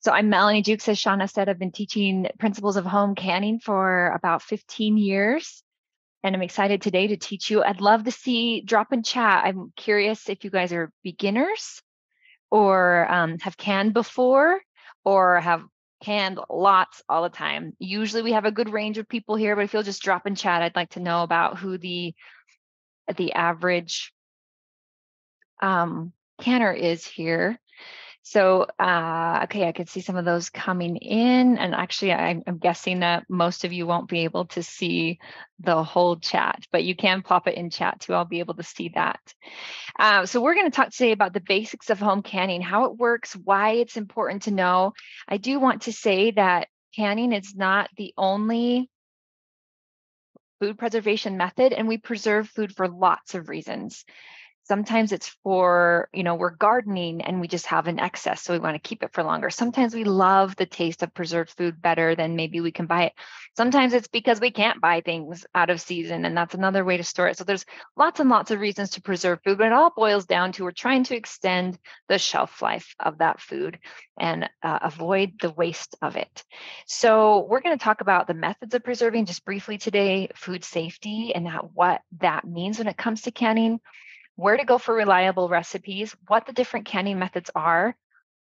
So I'm Melanie Jewkes, as Shauna said, I've been teaching principles of home canning for about 15 years. And I'm excited today to teach you. I'd love to see drop in chat. I'm curious if you guys are beginners or um, have canned before or have canned lots all the time. Usually we have a good range of people here, but if you'll just drop in chat, I'd like to know about who the the average um, canner is here. So, uh, okay, I can see some of those coming in. And actually, I'm, I'm, guessing that most of you won't be able to see the whole chat, but you can pop it in chat too. I'll be able to see that. Uh, so we're going to talk today about the basics of home canning, how it works, why it's important to know. I do want to say that canning is not the only food preservation method, and we preserve food for lots of reasons. Sometimes it's for, you know, we're gardening and we just have an excess, so we want to keep it for longer. Sometimes we love the taste of preserved food better than maybe we can buy it. Sometimes it's because we can't buy things out of season, and that's another way to store it. So there's lots and lots of reasons to preserve food, but it all boils down to we're trying to extend the shelf life of that food and uh, avoid the waste of it. So we're going to talk about the methods of preserving just briefly today, food safety, and what that means when it comes to canning where to go for reliable recipes, what the different canning methods are,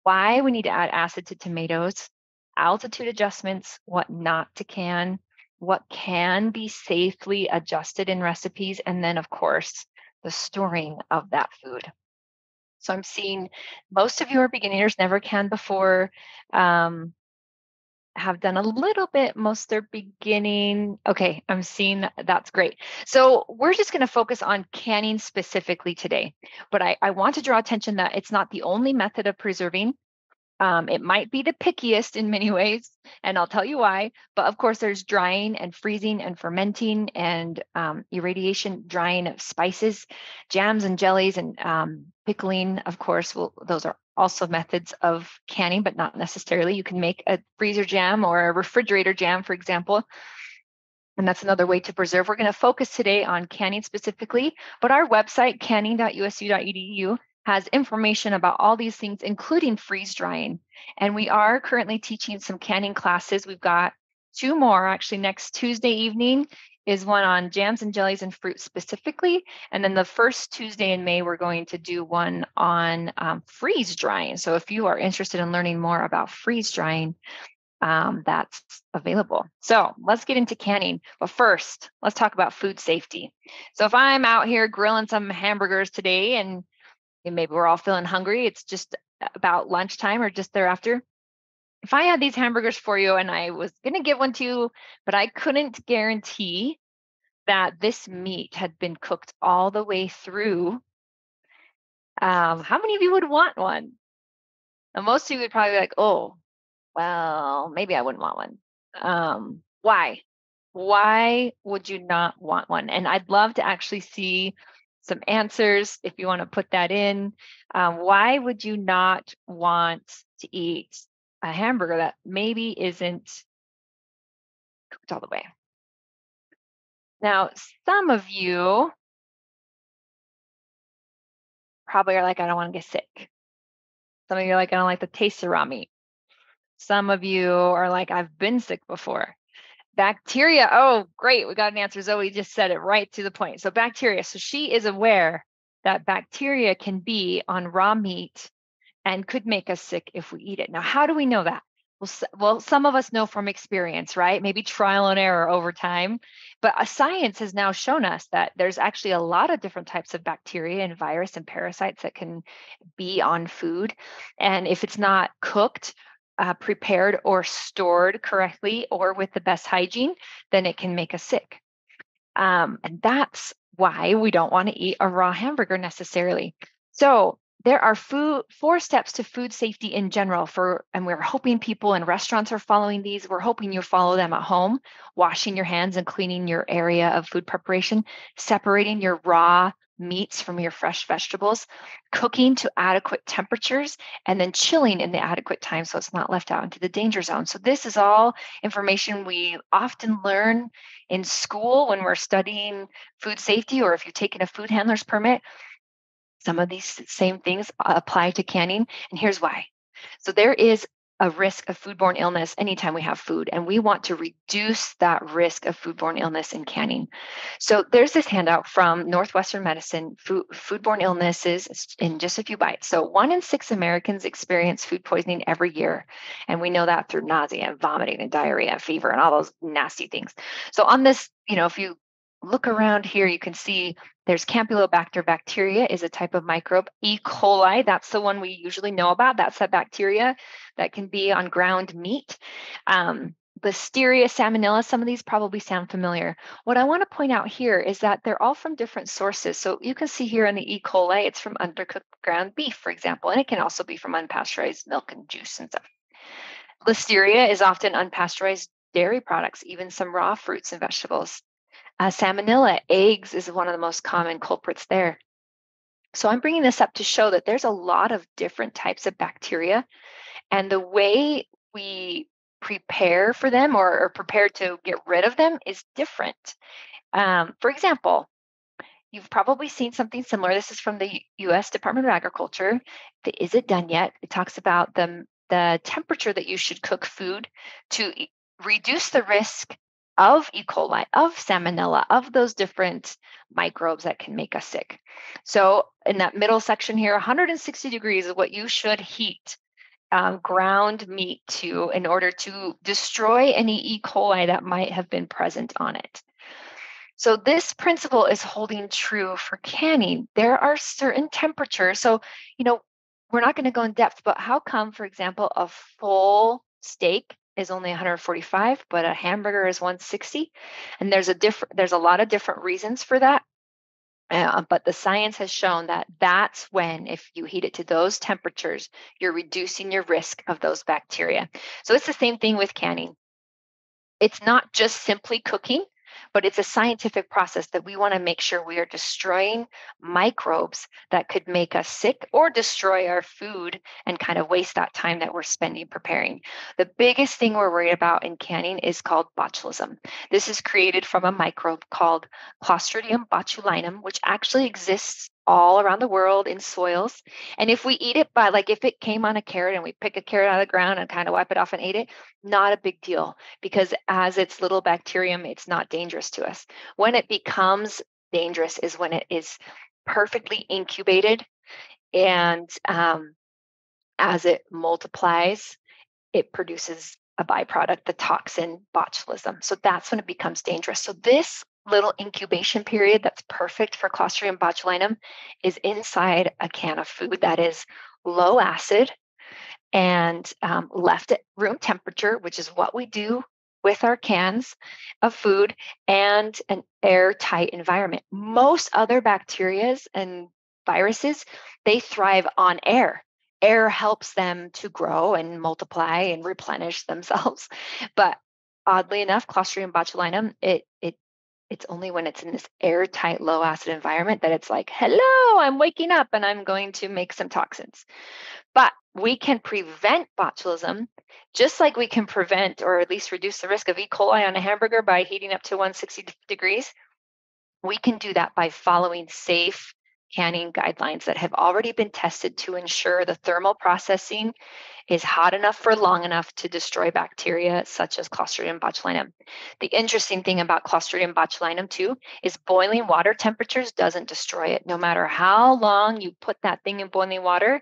why we need to add acid to tomatoes, altitude adjustments, what not to can, what can be safely adjusted in recipes, and then, of course, the storing of that food. So I'm seeing most of you are beginners, never canned before. Um, have done a little bit most their beginning okay i'm seeing that's great so we're just going to focus on canning specifically today but I, I want to draw attention that it's not the only method of preserving um, it might be the pickiest in many ways, and I'll tell you why. But of course, there's drying and freezing and fermenting and um, irradiation, drying of spices, jams and jellies, and um, pickling. Of course, will those are also methods of canning, but not necessarily. You can make a freezer jam or a refrigerator jam, for example. And that's another way to preserve. We're going to focus today on canning specifically, but our website, canning.usu.edu, has information about all these things, including freeze drying. And we are currently teaching some canning classes. We've got two more actually next Tuesday evening is one on jams and jellies and fruit specifically. And then the first Tuesday in May, we're going to do one on um, freeze drying. So if you are interested in learning more about freeze drying, um, that's available. So let's get into canning. But first, let's talk about food safety. So if I'm out here grilling some hamburgers today and maybe we're all feeling hungry. It's just about lunchtime or just thereafter. If I had these hamburgers for you and I was going to give one to you, but I couldn't guarantee that this meat had been cooked all the way through, um, how many of you would want one? Now, most of you would probably be like, oh, well, maybe I wouldn't want one. Um, why? Why would you not want one? And I'd love to actually see some answers if you want to put that in. Um, why would you not want to eat a hamburger that maybe isn't cooked all the way? Now, some of you probably are like, I don't want to get sick. Some of you are like, I don't like the taste of raw meat. Some of you are like, I've been sick before. Bacteria. Oh, great. We got an answer. Zoe just said it right to the point. So, bacteria. So, she is aware that bacteria can be on raw meat and could make us sick if we eat it. Now, how do we know that? Well, well, some of us know from experience, right? Maybe trial and error over time. But science has now shown us that there's actually a lot of different types of bacteria and virus and parasites that can be on food. And if it's not cooked uh, prepared or stored correctly or with the best hygiene, then it can make us sick. Um, and that's why we don't want to eat a raw hamburger necessarily. So there are food, four steps to food safety in general for and we're hoping people in restaurants are following these we're hoping you follow them at home washing your hands and cleaning your area of food preparation separating your raw meats from your fresh vegetables, cooking to adequate temperatures, and then chilling in the adequate time so it's not left out into the danger zone. So, this is all information we often learn in school when we're studying food safety, or if you're taking a food handler's permit. Some of these same things apply to canning, and here's why. So, there is a risk of foodborne illness anytime we have food, and we want to reduce that risk of foodborne illness in canning. So there's this handout from Northwestern Medicine, food, foodborne illnesses in just a few bites. So one in six Americans experience food poisoning every year, and we know that through nausea and vomiting and diarrhea and fever and all those nasty things. So on this, you know, if you look around here, you can see there's Campylobacter bacteria is a type of microbe. E. coli, that's the one we usually know about. That's that bacteria that can be on ground meat. Um, Listeria, Salmonella, some of these probably sound familiar. What I want to point out here is that they're all from different sources. So you can see here in the E. coli, it's from undercooked ground beef, for example, and it can also be from unpasteurized milk and juice and stuff. Listeria is often unpasteurized dairy products, even some raw fruits and vegetables. Uh, salmonella, eggs is one of the most common culprits there. So I'm bringing this up to show that there's a lot of different types of bacteria, and the way we prepare for them or, or prepare to get rid of them is different. Um, for example, you've probably seen something similar. This is from the U.S. Department of Agriculture. The Is It Done Yet? It talks about the, the temperature that you should cook food to reduce the risk of E. coli, of salmonella, of those different microbes that can make us sick. So, in that middle section here, 160 degrees is what you should heat um, ground meat to in order to destroy any E. coli that might have been present on it. So, this principle is holding true for canning. There are certain temperatures. So, you know, we're not going to go in depth, but how come, for example, a full steak is only 145, but a hamburger is 160. And there's a different there's a lot of different reasons for that. Uh, but the science has shown that that's when, if you heat it to those temperatures, you're reducing your risk of those bacteria. So it's the same thing with canning. It's not just simply cooking, but it's a scientific process that we want to make sure we are destroying microbes that could make us sick or destroy our food and kind of waste that time that we're spending preparing. The biggest thing we're worried about in canning is called botulism. This is created from a microbe called Clostridium botulinum, which actually exists all around the world in soils. And if we eat it by like if it came on a carrot and we pick a carrot out of the ground and kind of wipe it off and ate it, not a big deal because as its little bacterium, it's not dangerous to us. When it becomes dangerous is when it is perfectly incubated and um, as it multiplies, it produces a byproduct, the toxin botulism. So that's when it becomes dangerous. So this little incubation period that's perfect for Clostridium botulinum is inside a can of food that is low acid and um, left at room temperature, which is what we do with our cans of food and an airtight environment. Most other bacterias and viruses, they thrive on air. Air helps them to grow and multiply and replenish themselves. But oddly enough, Clostridium botulinum, it it it's only when it's in this airtight low acid environment that it's like hello i'm waking up and i'm going to make some toxins. But we can prevent botulism just like we can prevent or at least reduce the risk of e. coli on a hamburger by heating up to 160 degrees. We can do that by following safe canning guidelines that have already been tested to ensure the thermal processing is hot enough for long enough to destroy bacteria such as Clostridium botulinum. The interesting thing about Clostridium botulinum too is boiling water temperatures doesn't destroy it. No matter how long you put that thing in boiling water,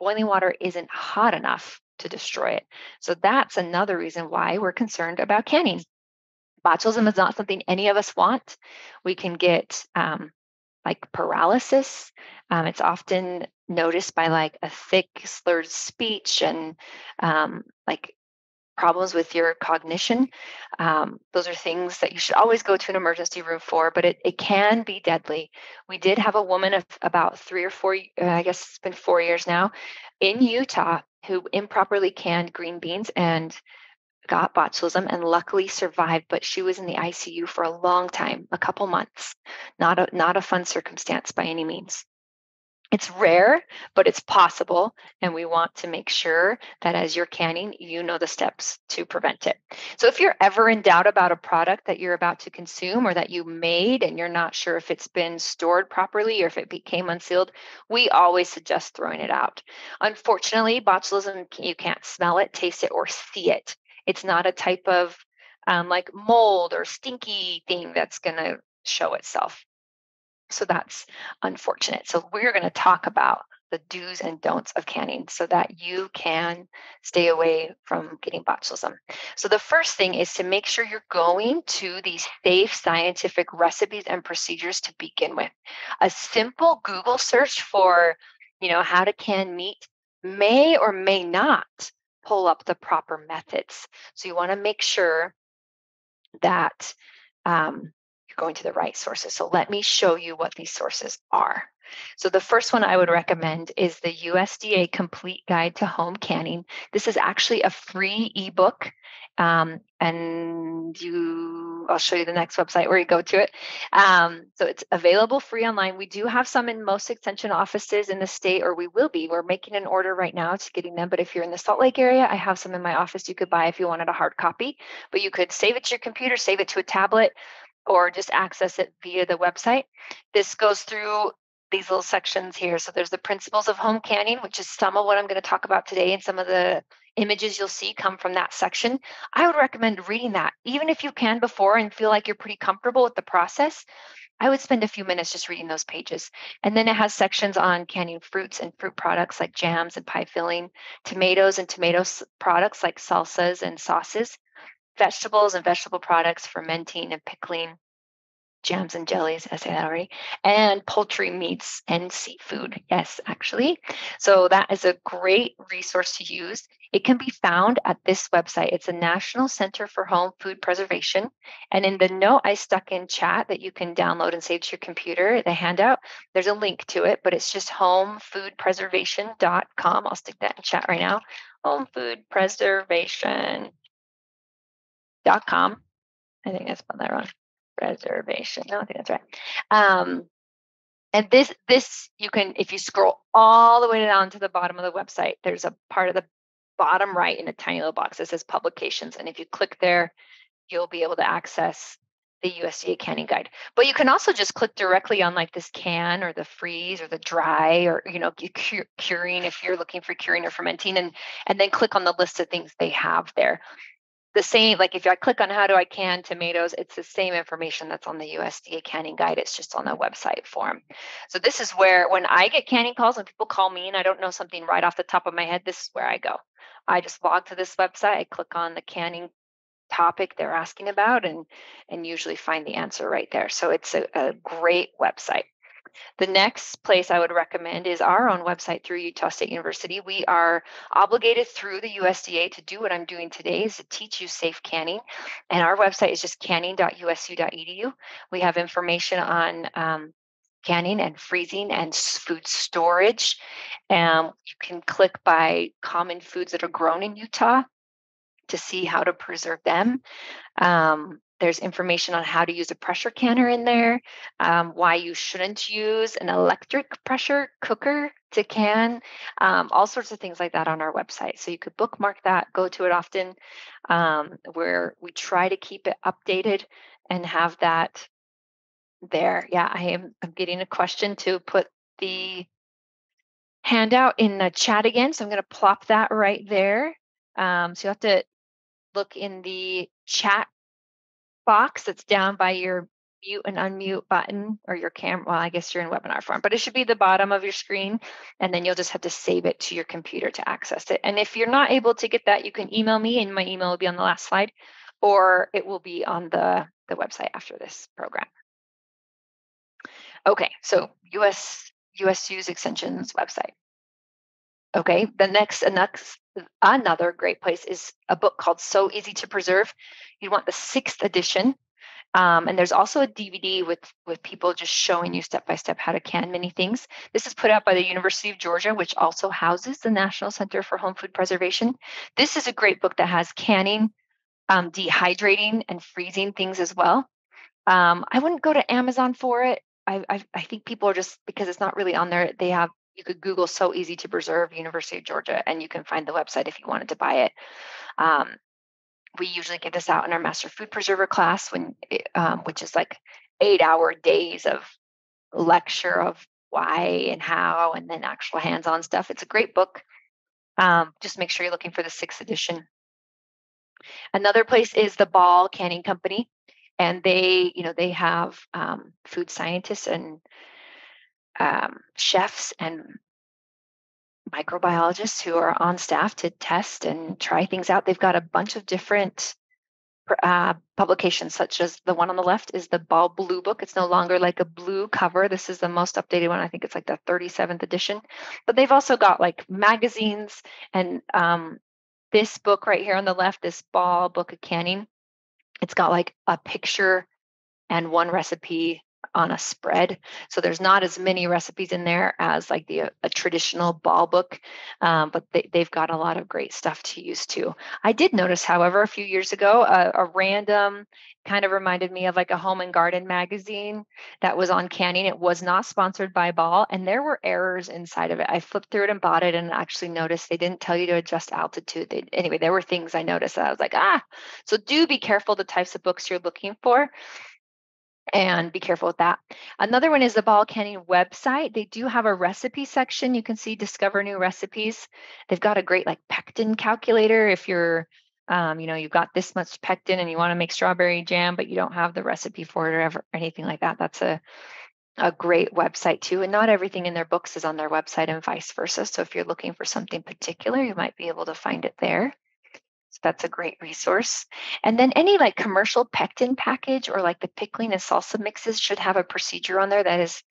boiling water isn't hot enough to destroy it. So that's another reason why we're concerned about canning. Botulism is not something any of us want. We can get um, like paralysis. Um, it's often noticed by like a thick, slurred speech and um, like problems with your cognition. Um, those are things that you should always go to an emergency room for, but it, it can be deadly. We did have a woman of about three or four, I guess it's been four years now, in Utah who improperly canned green beans and got botulism and luckily survived, but she was in the ICU for a long time, a couple months. Not a not a fun circumstance by any means. It's rare, but it's possible. And we want to make sure that as you're canning, you know the steps to prevent it. So if you're ever in doubt about a product that you're about to consume or that you made and you're not sure if it's been stored properly or if it became unsealed, we always suggest throwing it out. Unfortunately, botulism, you can't smell it, taste it, or see it. It's not a type of um, like mold or stinky thing that's going to show itself. So that's unfortunate. So we're going to talk about the do's and don'ts of canning so that you can stay away from getting botulism. So the first thing is to make sure you're going to these safe scientific recipes and procedures to begin with. A simple Google search for, you know, how to can meat may or may not pull up the proper methods. So you want to make sure that um, you're going to the right sources. So let me show you what these sources are. So the first one I would recommend is the USDA Complete Guide to Home Canning. This is actually a free ebook. Um, and you, I'll show you the next website where you go to it. Um, so it's available free online. We do have some in most extension offices in the state, or we will be. We're making an order right now to getting them. But if you're in the Salt Lake area, I have some in my office you could buy if you wanted a hard copy. But you could save it to your computer, save it to a tablet or just access it via the website. This goes through these little sections here. So there's the principles of home canning, which is some of what I'm going to talk about today, and some of the images you'll see come from that section. I would recommend reading that, even if you can before and feel like you're pretty comfortable with the process. I would spend a few minutes just reading those pages. And then it has sections on canning fruits and fruit products like jams and pie filling, tomatoes and tomato products like salsas and sauces, vegetables and vegetable products, fermenting and pickling, jams and jellies, I say that already, and poultry meats and seafood. Yes, actually. So that is a great resource to use. It can be found at this website. It's a National Center for Home Food Preservation. And in the note I stuck in chat that you can download and save to your computer, the handout, there's a link to it, but it's just homefoodpreservation.com. I'll stick that in chat right now. Home food preservation com. I think I spelled that wrong. Reservation. No, I think that's right. Um, and this this you can if you scroll all the way down to the bottom of the website, there's a part of the bottom right in a tiny little box that says publications. And if you click there, you'll be able to access the USDA canning guide. But you can also just click directly on like this can or the freeze or the dry or you know curing if you're looking for curing or fermenting and and then click on the list of things they have there the same like if i click on how do i can tomatoes it's the same information that's on the usda canning guide it's just on the website form. So this is where when i get canning calls and people call me and i don't know something right off the top of my head this is where i go. I just log to this website i click on the canning topic they're asking about and and usually find the answer right there. So it's a, a great website the next place I would recommend is our own website through Utah State University. We are obligated through the USDA to do what I'm doing today is to teach you safe canning. And our website is just canning.usu.edu. We have information on um, canning and freezing and food storage. Um, you can click by common foods that are grown in Utah to see how to preserve them. Um, there's information on how to use a pressure canner in there, um, why you shouldn't use an electric pressure cooker to can, um, all sorts of things like that on our website. So you could bookmark that, go to it often, um, where we try to keep it updated and have that there. Yeah, I am I'm getting a question to put the handout in the chat again. So I'm going to plop that right there. Um, so you have to look in the chat box that's down by your mute and unmute button or your camera. Well, I guess you're in webinar form, but it should be the bottom of your screen. And then you'll just have to save it to your computer to access it. And if you're not able to get that, you can email me and my email will be on the last slide, or it will be on the, the website after this program. Okay, so US USU's extensions website. Okay, the next, next another great place is a book called So Easy to Preserve. You want the sixth edition. Um, and there's also a DVD with with people just showing you step by step how to can many things. This is put out by the University of Georgia, which also houses the National Center for Home Food Preservation. This is a great book that has canning, um, dehydrating, and freezing things as well. Um, I wouldn't go to Amazon for it. I, I, I think people are just because it's not really on there. They have you could Google so easy to preserve University of Georgia, and you can find the website if you wanted to buy it. Um, we usually give this out in our master food preserver class, when um, which is like eight hour days of lecture of why and how, and then actual hands on stuff. It's a great book. Um, just make sure you're looking for the sixth edition. Another place is the Ball Canning Company, and they, you know, they have um, food scientists and um, chefs and microbiologists who are on staff to test and try things out. They've got a bunch of different uh, publications, such as the one on the left is the Ball Blue Book. It's no longer like a blue cover. This is the most updated one. I think it's like the 37th edition. But they've also got like magazines and um, this book right here on the left, this Ball Book of Canning. It's got like a picture and one recipe on a spread. So there's not as many recipes in there as like the a traditional ball book, um, but they, they've got a lot of great stuff to use too. I did notice, however, a few years ago, a, a random kind of reminded me of like a home and garden magazine that was on canning. It was not sponsored by Ball, and there were errors inside of it. I flipped through it and bought it, and actually noticed they didn't tell you to adjust altitude. They, anyway, there were things I noticed that I was like, ah. So do be careful the types of books you're looking for and be careful with that. Another one is the Ball Canning website. They do have a recipe section. You can see discover new recipes. They've got a great like pectin calculator if you're um, you know, you've got this much pectin and you want to make strawberry jam, but you don't have the recipe for it or ever, anything like that. That's a a great website too. And not everything in their books is on their website and vice versa. So if you're looking for something particular, you might be able to find it there. So that's a great resource. And then any like commercial pectin package or like the pickling and salsa mixes should have a procedure on there that is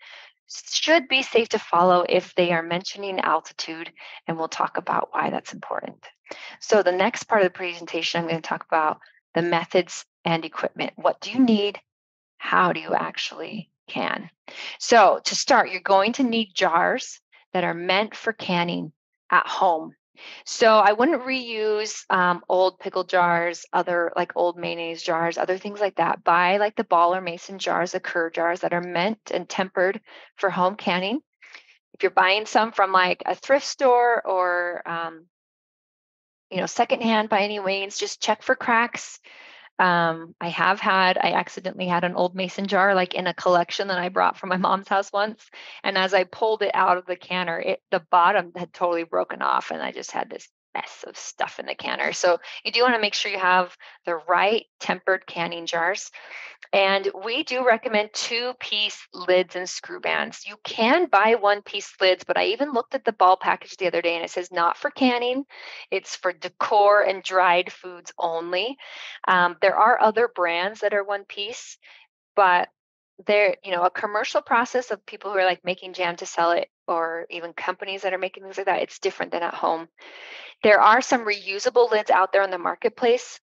should be safe to follow if they are mentioning altitude, and we'll talk about why that's important. So the next part of the presentation, I'm going to talk about the methods and equipment. What do you need? How do you actually can? So to start, you're going to need jars that are meant for canning at home. So I wouldn't reuse um, old pickle jars, other like old mayonnaise jars, other things like that. Buy like the ball or mason jars, the Kerr jars that are meant and tempered for home canning. If you're buying some from like a thrift store or um, you know secondhand by any means, just check for cracks. Um, I have had, I accidentally had an old mason jar like in a collection that I brought from my mom's house once. And as I pulled it out of the canner, it the bottom had totally broken off. And I just had this mess of stuff in the canner. So you do want to make sure you have the right tempered canning jars. And we do recommend two piece lids and screw bands. You can buy one piece lids, but I even looked at the ball package the other day and it says not for canning, it's for decor and dried foods only. Um, there are other brands that are one piece, but there, you know, a commercial process of people who are like making jam to sell it or even companies that are making things like that, it's different than at home. There are some reusable lids out there on the marketplace,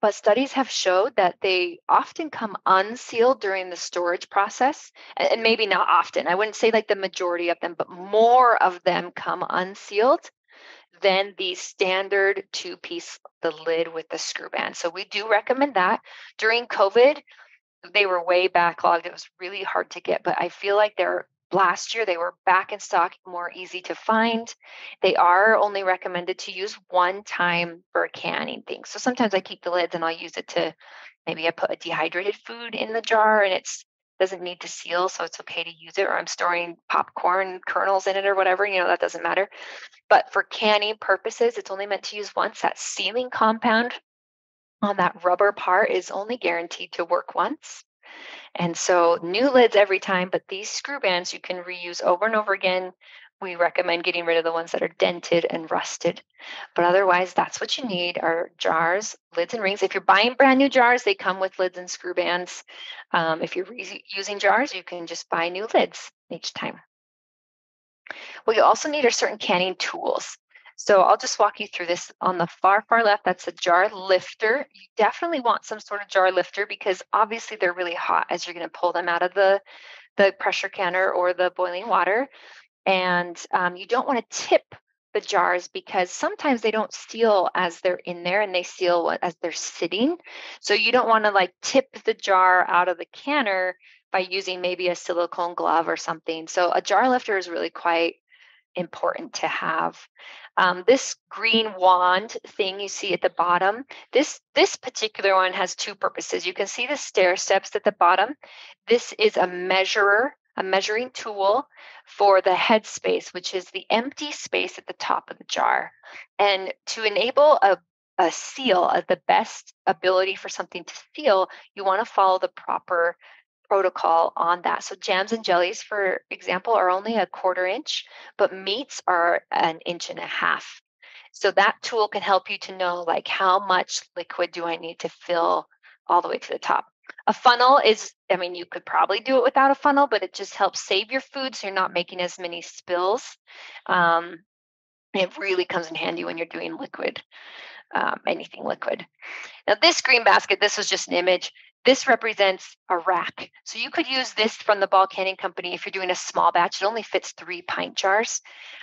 but studies have showed that they often come unsealed during the storage process. And maybe not often, I wouldn't say like the majority of them, but more of them come unsealed than the standard two piece, the lid with the screw band. So we do recommend that. During COVID, they were way backlogged. It was really hard to get, but I feel like they're Last year, they were back in stock, more easy to find. They are only recommended to use one time for canning things. So sometimes I keep the lids and I'll use it to maybe I put a dehydrated food in the jar and it's doesn't need to seal, so it's okay to use it, or I'm storing popcorn kernels in it or whatever, you know, that doesn't matter. But for canning purposes, it's only meant to use once. That sealing compound on that rubber part is only guaranteed to work once. And so new lids every time, but these screw bands you can reuse over and over again. We recommend getting rid of the ones that are dented and rusted. But otherwise, that's what you need are jars, lids, and rings. If you're buying brand new jars, they come with lids and screw bands. Um, if you're re- using jars, you can just buy new lids each time. What you also need are certain canning tools. So I'll just walk you through this on the far, far left. That's a jar lifter. You definitely want some sort of jar lifter because obviously they're really hot as you're going to pull them out of the, the pressure canner or the boiling water. And um, you don't want to tip the jars because sometimes they don't seal as they're in there and they seal as they're sitting. So you don't want to like tip the jar out of the canner by using maybe a silicone glove or something. So a jar lifter is really quite important to have. Um, this green wand thing you see at the bottom, this, this particular one has two purposes. You can see the stair steps at the bottom. This is a measurer, a measuring tool for the headspace, which is the empty space at the top of the jar. And to enable a a seal, uh, the best ability for something to seal, you want to follow the proper protocol on that. So jams and jellies, for example, are only a quarter inch, but meats are an inch and a half. So that tool can help you to know like how much liquid do I need to fill all the way to the top. A funnel is, I mean, you could probably do it without a funnel, but it just helps save your food so you're not making as many spills. Um, it really comes in handy when you're doing liquid um, anything liquid. Now this green basket, this was just an image. This represents a rack. So you could use this from the Ball Canning Company if you're doing a small batch. It only fits three pint jars.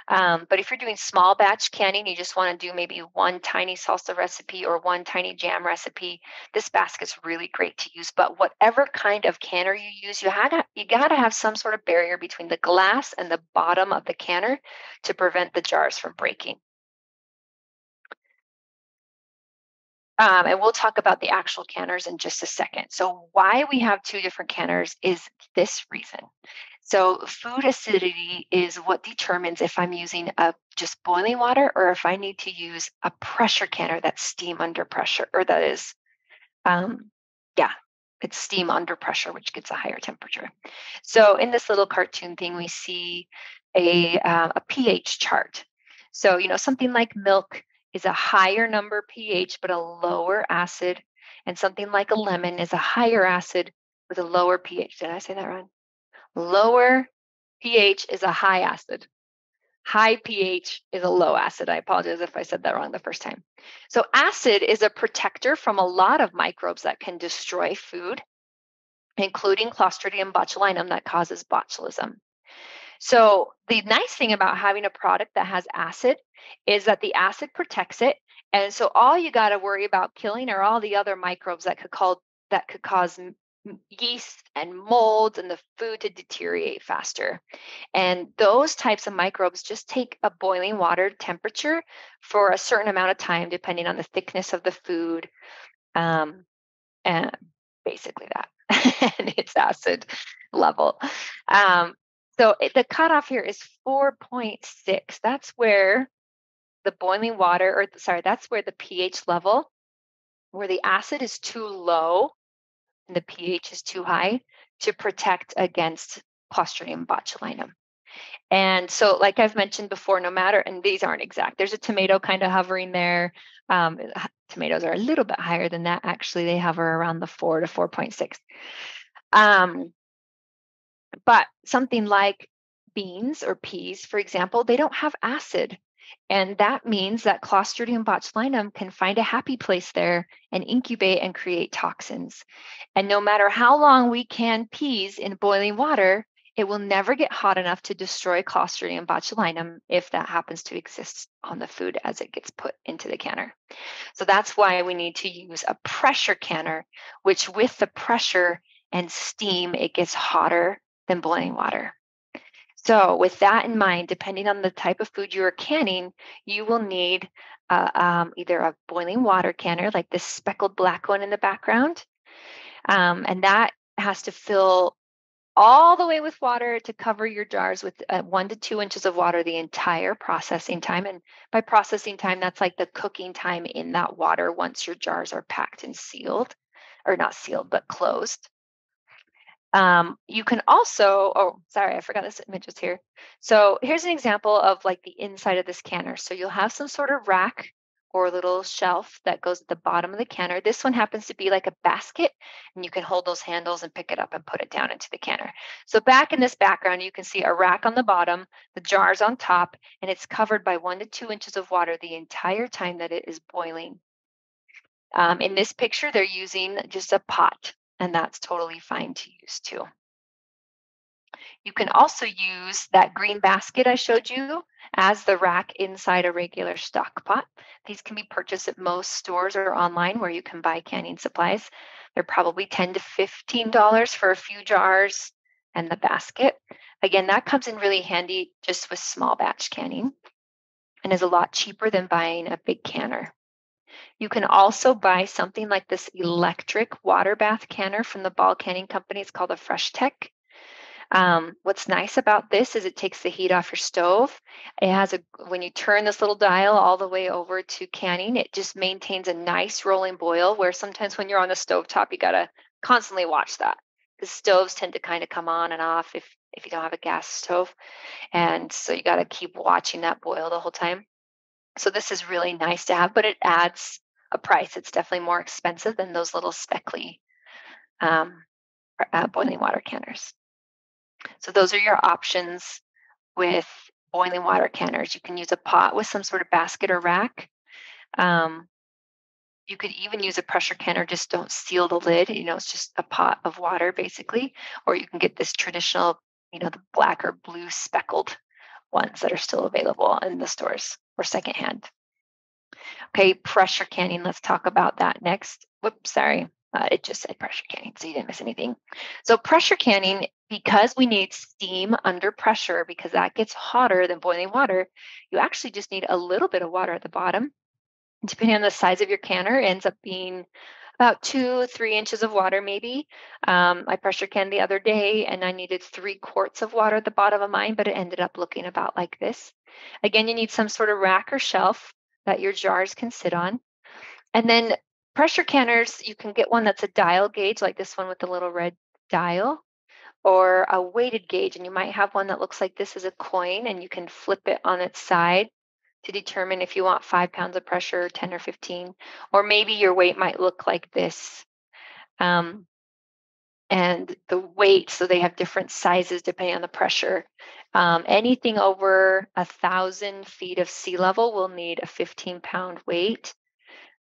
Um, but if you're doing small batch canning, you just want to do maybe one tiny salsa recipe or one tiny jam recipe. This basket's really great to use. But whatever kind of canner you use, you gotta you gotta have some sort of barrier between the glass and the bottom of the canner to prevent the jars from breaking. Um, and we'll talk about the actual canners in just a second. So why we have two different canners is this reason. So food acidity is what determines if I'm using a just boiling water or if I need to use a pressure canner that's steam under pressure, or that is, um, yeah, it's steam under pressure, which gets a higher temperature. So in this little cartoon thing, we see a, uh, a pH chart. So, you know, something like milk is a higher number pH but a lower acid, and something like a lemon is a higher acid with a lower pH. Did I say that wrong? Lower pH is a high acid. High pH is a low acid. I apologize if I said that wrong the first time. So, acid is a protector from a lot of microbes that can destroy food, including Clostridium botulinum that causes botulism. So the nice thing about having a product that has acid is that the acid protects it. And so all you got to worry about killing are all the other microbes that could call that could cause yeast and molds and the food to deteriorate faster. And those types of microbes just take a boiling water temperature for a certain amount of time, depending on the thickness of the food. Um, and basically that and its acid level. Um, so the cutoff here is 4.6. That's where the boiling water, or sorry, that's where the pH level, where the acid is too low and the pH is too high to protect against Clostridium botulinum. And so, like I've mentioned before, no matter, and these aren't exact, there's a tomato kind of hovering there. Um, tomatoes are a little bit higher than that. Actually, they hover around the 4 to 4.6. Um, but something like beans or peas, for example, they don't have acid. And that means that Clostridium botulinum can find a happy place there and incubate and create toxins. And no matter how long we can peas in boiling water, it will never get hot enough to destroy Clostridium botulinum if that happens to exist on the food as it gets put into the canner. So that's why we need to use a pressure canner, which with the pressure and steam, it gets hotter than boiling water. So, with that in mind, depending on the type of food you are canning, you will need uh, um, either a boiling water canner, like this speckled black one in the background, um, and that has to fill all the way with water to cover your jars with uh, one to two inches of water the entire processing time. And by processing time, that's like the cooking time in that water once your jars are packed and sealed, or not sealed, but closed. Um, you can also, oh, sorry, I forgot this image was here. So here's an example of like the inside of this canner. So you'll have some sort of rack or little shelf that goes at the bottom of the canner. This one happens to be like a basket, and you can hold those handles and pick it up and put it down into the canner. So back in this background, you can see a rack on the bottom, the jars on top, and it's covered by one to two inches of water the entire time that it is boiling. Um, in this picture, they're using just a pot and that's totally fine to use too. You can also use that green basket I showed you as the rack inside a regular stock pot. These can be purchased at most stores or online where you can buy canning supplies. They're probably 10 to $15 for a few jars and the basket. Again, that comes in really handy just with small batch canning and is a lot cheaper than buying a big canner. You can also buy something like this electric water bath canner from the Ball Canning Company. It's called a FreshTech. Um, what's nice about this is it takes the heat off your stove. It has a, when you turn this little dial all the way over to canning, it just maintains a nice rolling boil where sometimes when you're on the stove top, you got to constantly watch that because stoves tend to kind of come on and off if, if you don't have a gas stove. And so you got to keep watching that boil the whole time. So this is really nice to have, but it adds a price. It's definitely more expensive than those little speckly um, uh, boiling water canners. So those are your options with boiling water canners. You can use a pot with some sort of basket or rack. Um, you could even use a pressure canner, just don't seal the lid. You know, it's just a pot of water basically. Or you can get this traditional, you know, the black or blue speckled ones that are still available in the stores or secondhand. Okay, pressure canning. Let's talk about that next. Whoops, sorry. Uh, it just said pressure canning, so you didn't miss anything. So pressure canning, because we need steam under pressure, because that gets hotter than boiling water, you actually just need a little bit of water at the bottom. Depending on the size of your canner, ends up being about two, three inches of water, maybe. Um, I pressure canned the other day and I needed three quarts of water at the bottom of mine, but it ended up looking about like this. Again, you need some sort of rack or shelf that your jars can sit on. And then pressure canners, you can get one that's a dial gauge, like this one with the little red dial, or a weighted gauge. And you might have one that looks like this is a coin and you can flip it on its side to determine if you want five pounds of pressure, 10 or 15, or maybe your weight might look like this. Um, and the weight, so they have different sizes depending on the pressure. Um, anything over a thousand feet of sea level will need a 15 pound weight.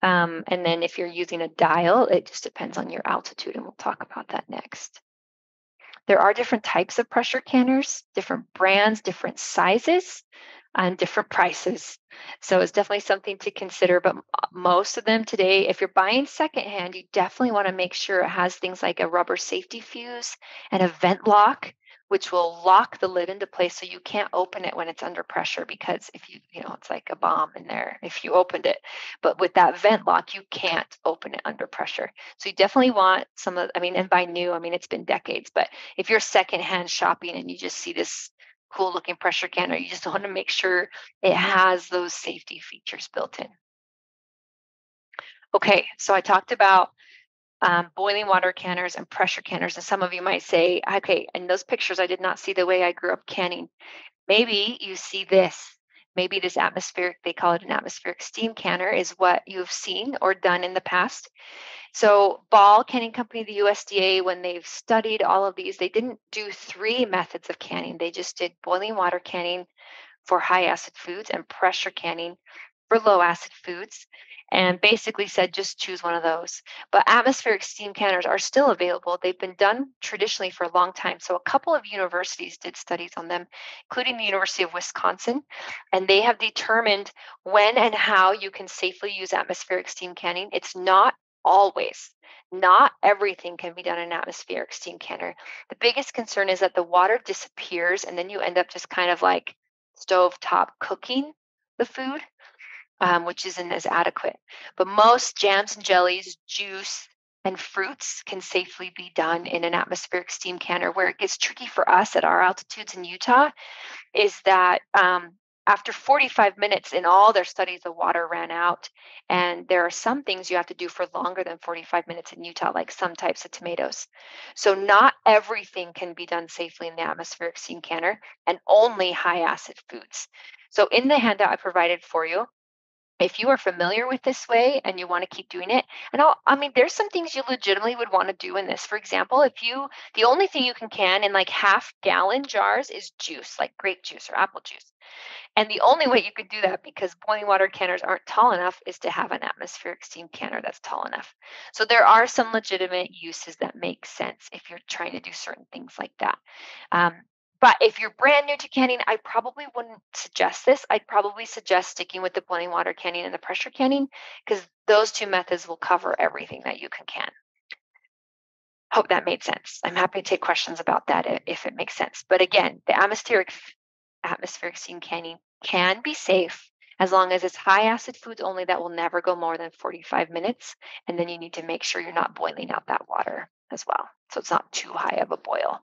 Um, and then if you're using a dial, it just depends on your altitude, and we'll talk about that next. There are different types of pressure canners, different brands, different sizes and different prices. So it's definitely something to consider. But uh, most of them today, if you're buying secondhand, you definitely want to make sure it has things like a rubber safety fuse and a vent lock which will lock the lid into place so you can't open it when it's under pressure because if you you know it's like a bomb in there if you opened it but with that vent lock you can't open it under pressure so you definitely want some of i mean and by new i mean it's been decades but if you're secondhand shopping and you just see this cool looking pressure canner. You just want to make sure it has those safety features built in. Okay, so I talked about um, boiling water canners and pressure canners. And some of you might say, okay, in those pictures, I did not see the way I grew up canning. Maybe you see this. Maybe this atmospheric, they call it an atmospheric steam canner, is what you've seen or done in the past. So, Ball Canning Company, the USDA, when they've studied all of these, they didn't do three methods of canning. They just did boiling water canning for high acid foods and pressure canning for low acid foods and basically said just choose one of those. But atmospheric steam canners are still available. They've been done traditionally for a long time. So a couple of universities did studies on them, including the University of Wisconsin, and they have determined when and how you can safely use atmospheric steam canning. It's not always. Not everything can be done in an atmospheric steam canner. The biggest concern is that the water disappears and then you end up just kind of like stove top cooking the food, um, which isn't as adequate. But most jams and jellies, juice, and fruits can safely be done in an atmospheric steam canner. Where it gets tricky for us at our altitudes in Utah is that um, after 45 minutes in all their studies, the water ran out. And there are some things you have to do for longer than 45 minutes in Utah, like some types of tomatoes. So, not everything can be done safely in the atmospheric steam canner, and only high acid foods. So, in the handout I provided for you, if you are familiar with this way and you want to keep doing it and I'll, i mean there's some things you legitimately would want to do in this. For example if you the only thing you can can in like half gallon jars is juice like grape juice or apple juice. And the only way you could do that because boiling water canners aren't tall enough is to have an atmospheric steam canner that's tall enough. So there are some legitimate uses that make sense if you're trying to do certain things like that. Um, but if you're brand new to canning, I probably wouldn't suggest this. I'd probably suggest sticking with the boiling water canning and the pressure canning because those two methods will cover everything that you can can. Hope that made sense. I'm happy to take questions about that if it makes sense. But again, the atmospheric atmospheric steam canning can be safe as long as it's high acid foods only that will never go more than 45 minutes. And then you need to make sure you're not boiling out that water as well. So it's not too high of a boil.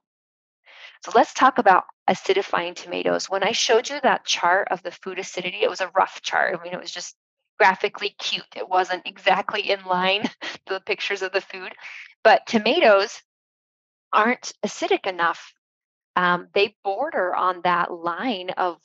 So let's talk about acidifying tomatoes. When I showed you that chart of the food acidity, it was a rough chart. I mean, it was just graphically cute. It wasn't exactly in line with the pictures of the food, but tomatoes aren't acidic enough. Um, they border on that line of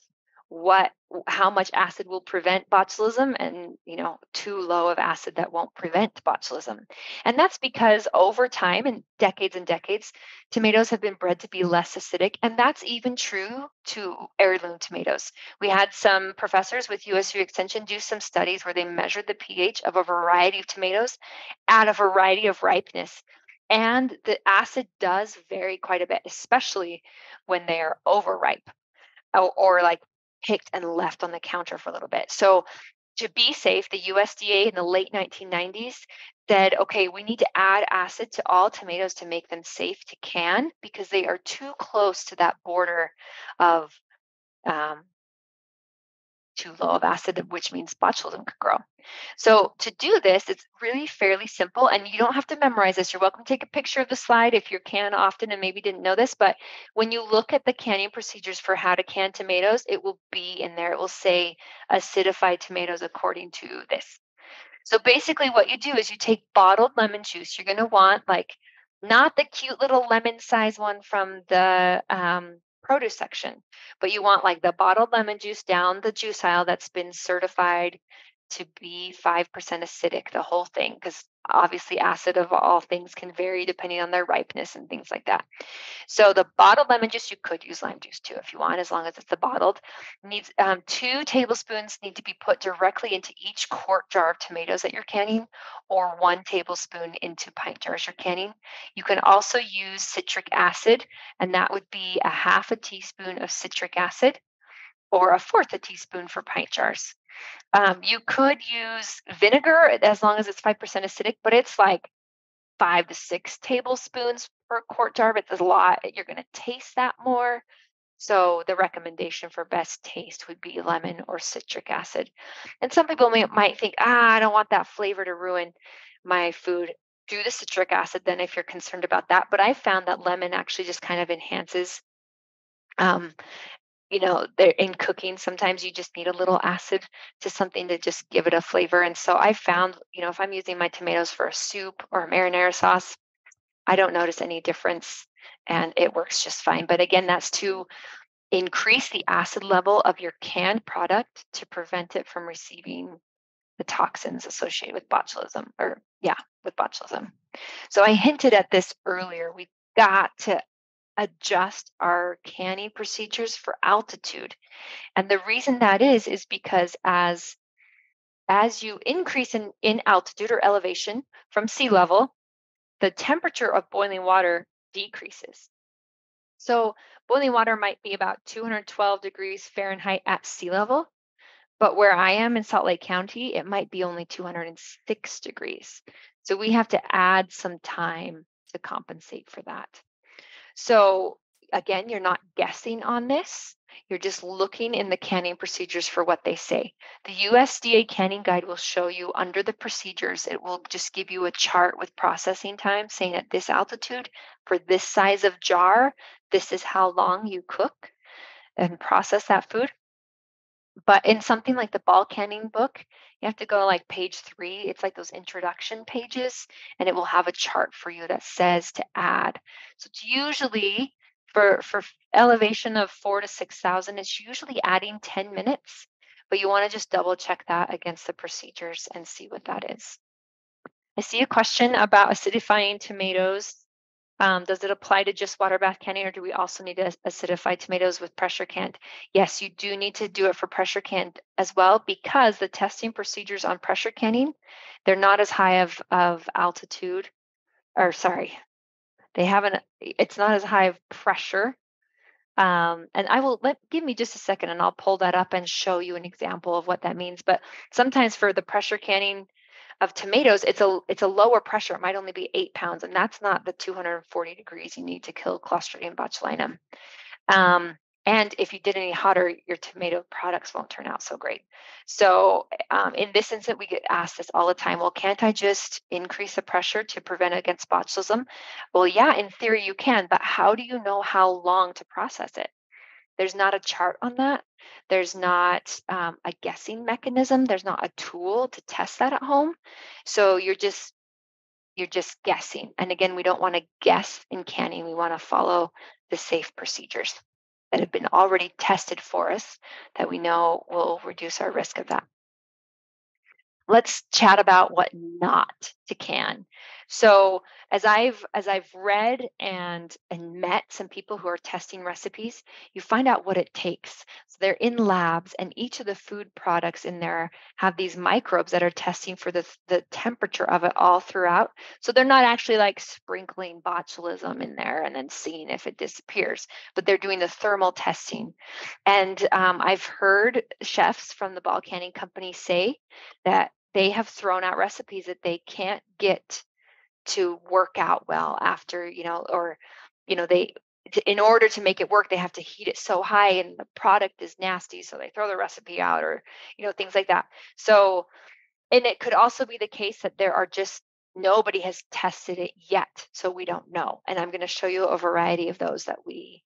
what how much acid will prevent botulism and you know too low of acid that won't prevent botulism. And that's because over time and decades and decades tomatoes have been bred to be less acidic and that's even true to heirloom tomatoes. We had some professors with usu extension do some studies where they measured the ph of a variety of tomatoes at a variety of ripeness and the acid does vary quite a bit especially when they are overripe or, or like picked and left on the counter for a little bit. So to be safe, the USDA in the late 1990s said, okay, we need to add acid to all tomatoes to make them safe to can because they are too close to that border of um, too low of acid, which means botulism could grow. So to do this, it's really fairly simple, and you don't have to memorize this. You're welcome to take a picture of the slide if you can often and maybe didn't know this, but when you look at the canning procedures for how to can tomatoes, it will be in there. It will say acidified tomatoes according to this. So basically what you do is you take bottled lemon juice. You're going to want like not the cute little lemon size one from the um, produce section, but you want like the bottled lemon juice down the juice aisle that's been certified to be 5% acidic, the whole thing, because obviously acid of all things can vary depending on their ripeness and things like that. So the bottled lemon juice, you could use lime juice too if you want, as long as it's the bottled. Needs um, two tablespoons need to be put directly into each quart jar of tomatoes that you're canning, or one tablespoon into pint jars you're canning. You can also use citric acid, and that would be a half a teaspoon of citric acid or a fourth a teaspoon for pint jars. Um, you could use vinegar as long as it's 5% acidic, but it's like five to six tablespoons per quart jar. But it's a lot. You're going to taste that more. So the recommendation for best taste would be lemon or citric acid. And some people may, might think, ah, I don't want that flavor to ruin my food. Do the citric acid then if you're concerned about that. But I found that lemon actually just kind of enhances um, you know they're in cooking sometimes you just need a little acid to something to just give it a flavor and so i found you know if i'm using my tomatoes for a soup or a marinara sauce i don't notice any difference and it works just fine but again that's to increase the acid level of your canned product to prevent it from receiving the toxins associated with botulism or yeah with botulism. So i hinted at this earlier we got to adjust our canning procedures for altitude. And the reason that is is because as as you increase in, in altitude or elevation from sea level, the temperature of boiling water decreases. So boiling water might be about 212 degrees Fahrenheit at sea level, but where I am in Salt Lake County, it might be only 206 degrees. So we have to add some time to compensate for that. So again, you're not guessing on this. You're just looking in the canning procedures for what they say. The USDA canning guide will show you under the procedures, it will just give you a chart with processing time saying at this altitude, for this size of jar, this is how long you cook and process that food. But in something like the ball canning book, you have to go to like page three. It's like those introduction pages, and it will have a chart for you that says to add. So it's usually for for elevation of four to six thousand, it's usually adding 10 minutes but you want to just double check that against the procedures and see what that is. I see a question about acidifying tomatoes. Um, does it apply to just water bath canning or do we also need to acidify tomatoes with pressure canned? Yes, you do need to do it for pressure canned as well because the testing procedures on pressure canning, they're not as high of, of altitude or sorry, they haven't, it's not as high of pressure um, and I will let give me just a second and I'll pull that up and show you an example of what that means. But sometimes for the pressure canning of tomatoes, it's a it's a lower pressure. It might only be eight pounds, and that's not the 240 degrees you need to kill Clostridium botulinum. Um, and if you did any hotter, your tomato products won't turn out so great. So um, in this instance, we get asked this all the time. Well, can't I just increase the pressure to prevent against botulism? Well, yeah, in theory you can, but how do you know how long to process it? There's not a chart on that. There's not um, a guessing mechanism. There's not a tool to test that at home. So you're just you're just guessing. And again, we don't want to guess in canning. We want to follow the safe procedures that have been already tested for us that we know will reduce our risk of that. Let's chat about what not to can. So as I've as I've read and and met some people who are testing recipes, you find out what it takes. So they're in labs, and each of the food products in there have these microbes that are testing for the the temperature of it all throughout. So they're not actually like sprinkling botulism in there and then seeing if it disappears, but they're doing the thermal testing. And um, I've heard chefs from the ball canning company say that they have thrown out recipes that they can't get to work out well after you know or you know they in order to make it work they have to heat it so high and the product is nasty so they throw the recipe out or you know things like that. So and it could also be the case that there are just nobody has tested it yet so we don't know and i'm going to show you a variety of those that we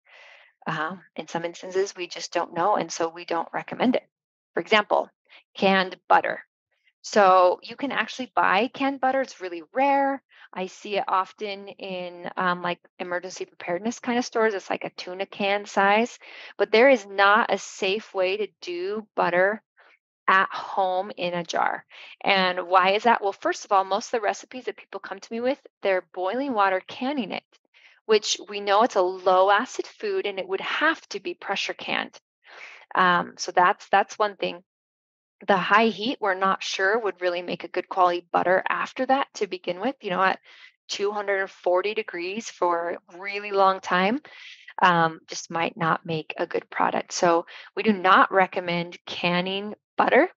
um, in some instances we just don't know and so we don't recommend it. For example canned butter so you can actually buy canned butter. It's really rare. I see it often in um, like emergency preparedness kind of stores. It's like a tuna can size, but there is not a safe way to do butter at home in a jar. And why is that? Well, first of all, most of the recipes that people come to me with, they're boiling water canning it, which we know it's a low acid food and it would have to be pressure canned. Um, so that's that's one thing the high heat we're not sure would really make a good quality butter after that to begin with you know at 240 degrees for a really long time um, just might not make a good product so we do not recommend canning butter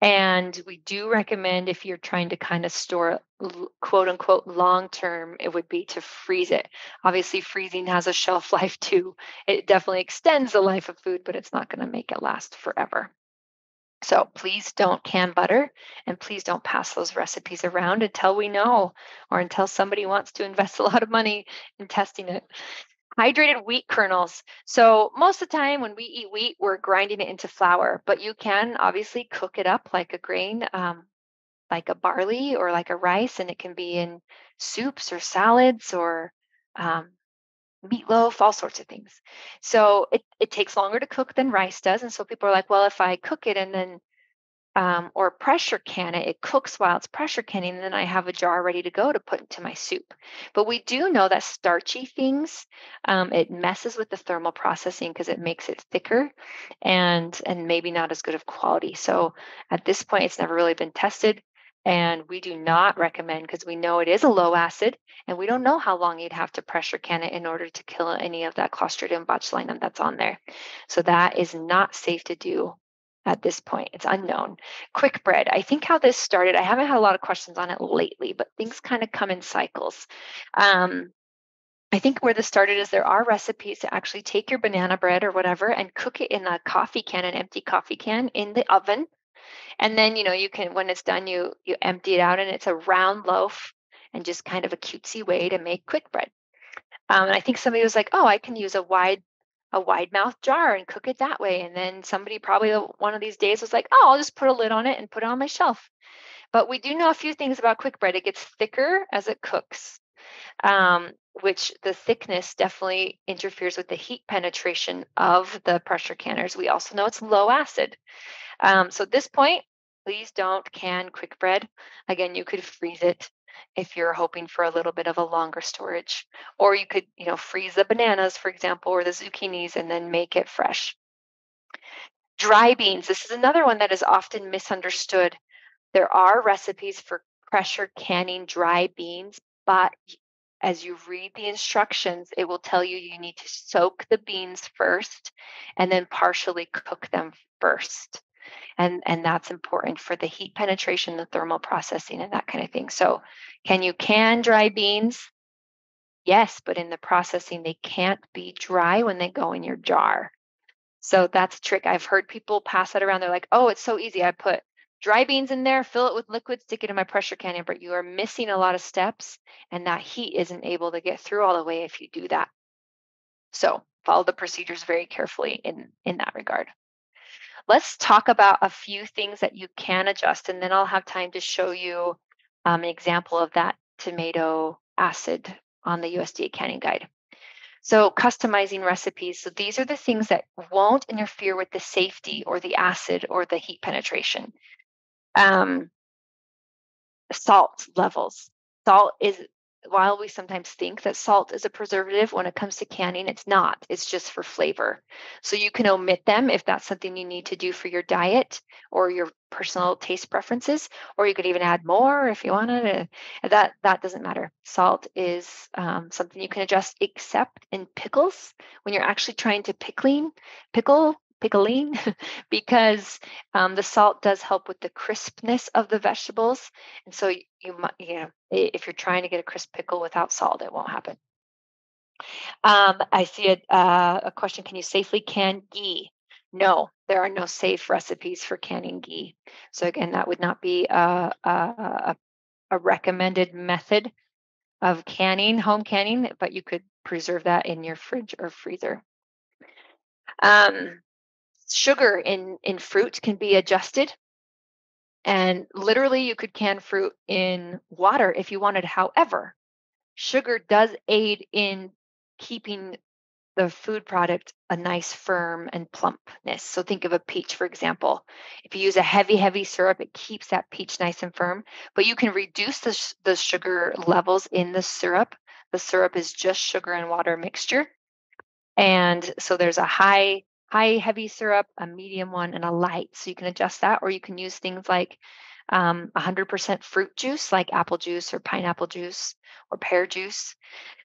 and we do recommend if you're trying to kind of store quote unquote long term, it would be to freeze it. Obviously, freezing has a shelf life too. It definitely extends the life of food, but it's not going to make it last forever. So please don't can butter and please don't pass those recipes around until we know or until somebody wants to invest a lot of money in testing it. Hydrated wheat kernels. So most of the time when we eat wheat, we're grinding it into flour, but you can obviously cook it up like a grain, um, like a barley or like a rice, and it can be in soups or salads or um, meatloaf, all sorts of things. So it, it takes longer to cook than rice does. And so people are like, well, if I cook it and then um, or pressure can it, it cooks while it's pressure canning, and then I have a jar ready to go to put into my soup. But we do know that starchy things, um, it messes with the thermal processing because it makes it thicker and and maybe not as good of quality. So at this point, it's never really been tested. And we do not recommend because we know it is a low acid and we don't know how long you'd have to pressure can it in order to kill any of that Clostridium botulinum that's on there. So that is not safe to do at this point. It's unknown. Quick bread. I think how this started, I haven't had a lot of questions on it lately, but things kind of come in cycles. Um, I think where this started is there are recipes to actually take your banana bread or whatever and cook it in a coffee can, an empty coffee can in the oven and then, you know, you can, when it's done, you, you empty it out and it's a round loaf and just kind of a cutesy way to make quick bread. Um, and I think somebody was like, oh, I can use a wide, a wide mouth jar and cook it that way. And then somebody probably one of these days was like, oh, I'll just put a lid on it and put it on my shelf. But we do know a few things about quick bread. It gets thicker as it cooks. Um, which the thickness definitely interferes with the heat penetration of the pressure canners. We also know it's low acid. Um, so at this point, please don't can quick bread. Again, you could freeze it if you're hoping for a little bit of a longer storage. Or you could, you know, freeze the bananas, for example, or the zucchinis and then make it fresh. Dry beans. This is another one that is often misunderstood. There are recipes for pressure canning dry beans, but as you read the instructions, it will tell you you need to soak the beans first and then partially cook them first. And, and that's important for the heat penetration, the thermal processing, and that kind of thing. So, can you can dry beans? Yes, but in the processing, they can't be dry when they go in your jar. So that's a trick. I've heard people pass that around. They're like, oh, it's so easy. I put dry beans in there, fill it with liquid, stick it in my pressure canner, but you are missing a lot of steps and that heat isn't able to get through all the way if you do that. So follow the procedures very carefully in, in that regard. Let's talk about a few things that you can adjust, and then I'll have time to show you um, an example of that tomato acid on the USDA canning guide. So customizing recipes. So these are the things that won't interfere with the safety or the acid or the heat penetration um, salt levels. Salt is, while we sometimes think that salt is a preservative, when it comes to canning, it's not. It's just for flavor. So you can omit them if that's something you need to do for your diet or your personal taste preferences, or you could even add more if you wanted. To, that that doesn't matter. Salt is um, something you can adjust, except in pickles when you're actually trying to pickling pickle pickling because um, the salt does help with the crispness of the vegetables. And so you, you, you know, if you're trying to get a crisp pickle without salt, it won't happen. Um, I see a, uh, a question. Can you safely can ghee? No, there are no safe recipes for canning ghee. So again, that would not be a, a, a recommended method of canning, home canning, but you could preserve that in your fridge or freezer. Um, sugar in in fruit can be adjusted and literally you could can fruit in water if you wanted. However sugar does aid in keeping the food product a nice firm and plumpness. So think of a peach for example. If you use a heavy heavy syrup it keeps that peach nice and firm. But you can reduce the, the sugar levels in the syrup. The syrup is just sugar and water mixture. And so there's a high high heavy syrup, a medium one, and a light. So you can adjust that, or you can use things like um, 100% fruit juice, like apple juice or pineapple juice or pear juice.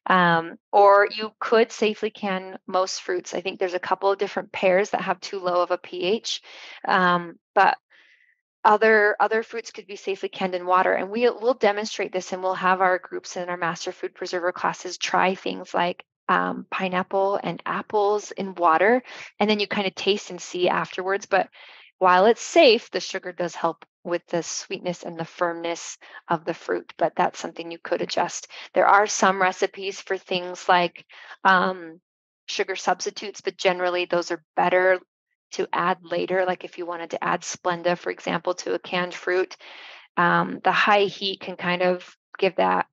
Um, or you could safely can most fruits. I think there's a couple of different pears that have too low of a pH, um, but other other fruits could be safely canned in water and we will demonstrate this and we'll have our groups in our master food preserver classes try things like um, pineapple and apples in water, and then you kind of taste and see afterwards. But while it's safe, the sugar does help with the sweetness and the firmness of the fruit, but that's something you could adjust. There are some recipes for things like um, sugar substitutes, but generally those are better to add later. Like if you wanted to add Splenda, for example, to a canned fruit, um, the high heat can kind of give that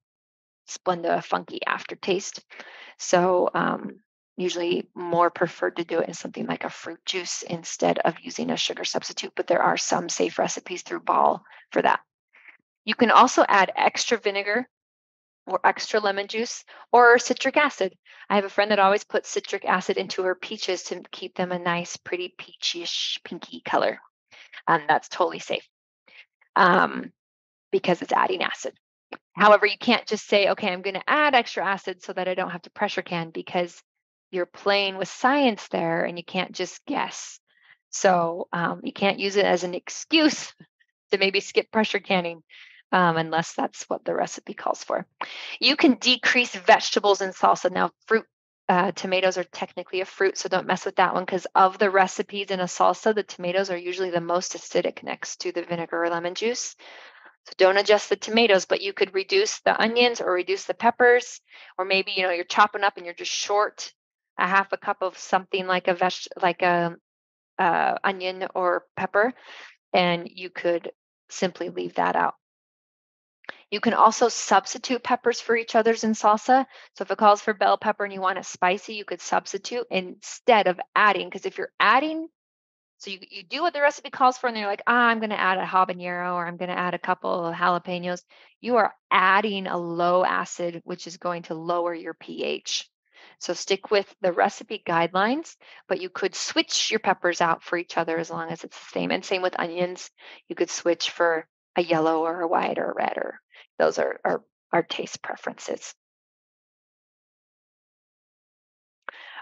Splenda funky aftertaste. So um, usually more preferred to do it in something like a fruit juice instead of using a sugar substitute, but there are some safe recipes through Ball for that. You can also add extra vinegar or extra lemon juice or citric acid. I have a friend that always puts citric acid into her peaches to keep them a nice, pretty peachish, pinky color. And that's totally safe um, because it's adding acid. However, you can't just say, okay, I'm going to add extra acid so that I don't have to pressure can because you're playing with science there and you can't just guess. So um, you can't use it as an excuse to maybe skip pressure canning um, unless that's what the recipe calls for. You can decrease vegetables in salsa. Now, fruit uh, tomatoes are technically a fruit, so don't mess with that one because of the recipes in a salsa, the tomatoes are usually the most acidic next to the vinegar or lemon juice. So don't adjust the tomatoes, but you could reduce the onions or reduce the peppers, or maybe you know you're chopping up and you're just short a half a cup of something like a veg like a uh, onion or pepper, and you could simply leave that out. You can also substitute peppers for each other's in salsa. So if it calls for bell pepper and you want it spicy, you could substitute instead of adding. Because if you're adding, so you, you do what the recipe calls for, and you're like, ah, I'm going to add a habanero or I'm going to add a couple of jalapenos. You are adding a low acid, which is going to lower your pH. So stick with the recipe guidelines, but you could switch your peppers out for each other as long as it's the same. And same with onions. You could switch for a yellow or a white or a red, or those are, are our taste preferences.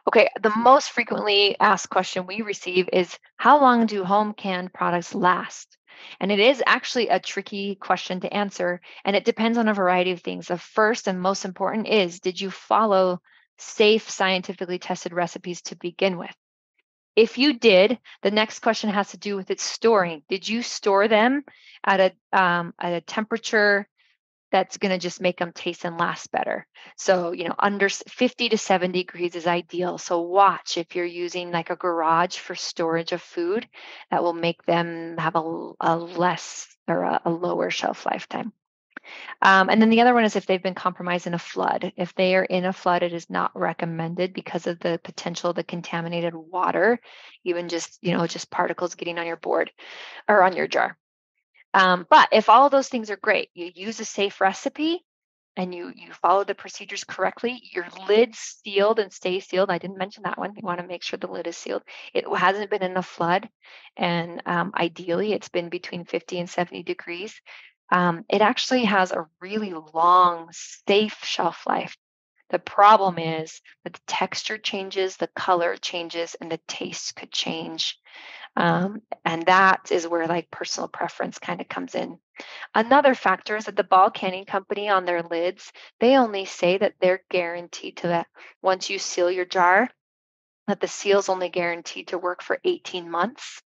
Okay, the most frequently asked question we receive is how long do home canned products last? And it is actually a tricky question to answer, and it depends on a variety of things. The first and most important is did you follow safe, scientifically tested recipes to begin with? If you did, the next question has to do with its storing. Did you store them at a um, at a temperature that's going to just make them taste and last better? So you know, under 50 to 70 degrees is ideal. So watch if you're using like a garage for storage of food, that will make them have a, a less or a, a lower shelf lifetime. Um, and then the other one is if they've been compromised in a flood. If they are in a flood, it is not recommended because of the potential of the contaminated water, even just, you know, just particles getting on your board or on your jar. Um, but if all those things are great, you use a safe recipe and you you follow the procedures correctly, your lid's sealed and stay sealed. I didn't mention that one. You want to make sure the lid is sealed. It hasn't been in a flood, and um, ideally, it's been between 50 and 70 degrees um, it actually has a really long, safe shelf life. The problem is that the texture changes, the color changes, and the taste could change. Um, and that is where like personal preference kind of comes in. Another factor is that the ball canning company on their lids, they only say that they're guaranteed to that once you seal your jar, that the seal's only guaranteed to work for 18 months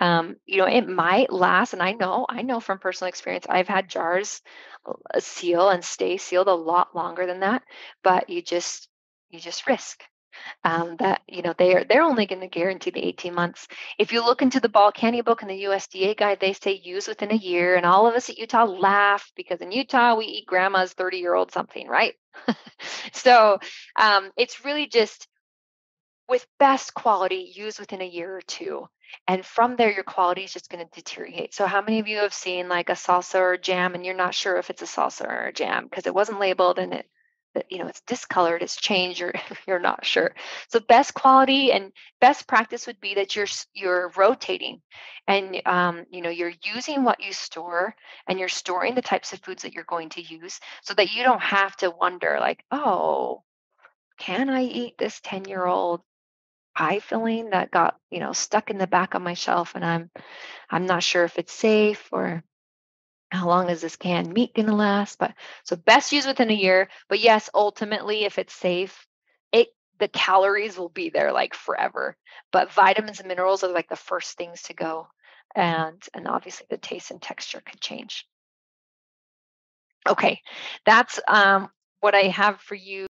um, you know it might last and i know i know from personal experience i've had jars uh, seal and stay sealed a lot longer than that but you just you just risk um, that you know they are they're only going to guarantee the 18 months. If you look into the ball canning book and the usda guide they say use within a year and all of us at utah laugh because in utah we eat grandma's 30 year old something right? So um, it's really just with best quality use within a year or two and from there your quality is just going to deteriorate. So how many of you have seen like a salsa or jam and you're not sure if it's a salsa or a jam because it wasn't labeled and it you know it's discolored it's changed you're you're not sure. So best quality and best practice would be that you're you're rotating and um, you know you're using what you store and you're storing the types of foods that you're going to use so that you don't have to wonder like oh can i eat this 10 year old pie filling that got you know stuck in the back of my shelf and i'm i'm not sure if it's safe or how long is this canned meat going to last but so best use within a year but yes ultimately if it's safe it the calories will be there like forever but vitamins and minerals are like the first things to go and and obviously the taste and texture could change. Okay that's um, what i have for you